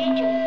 region.